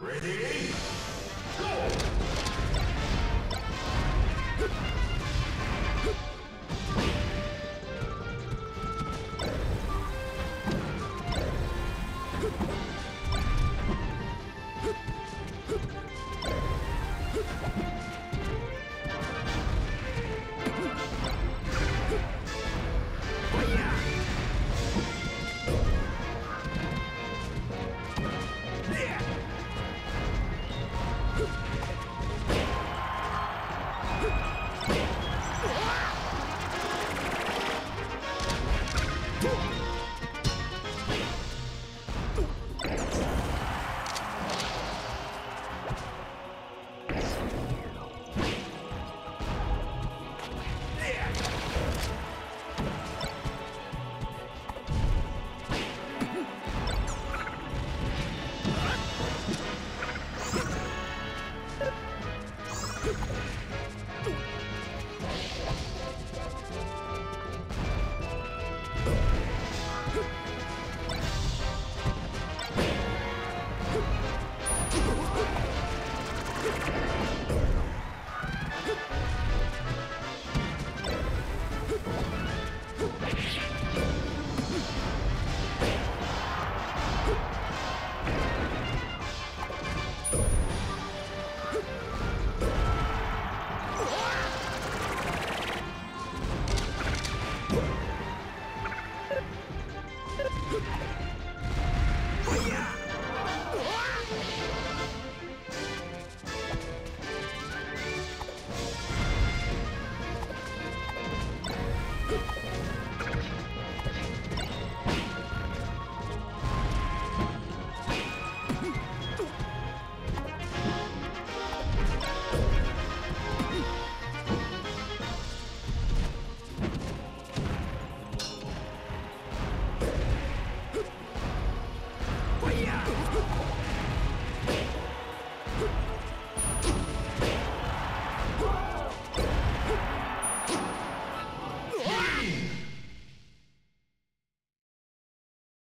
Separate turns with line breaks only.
Ready?
Let's go.
Let's go.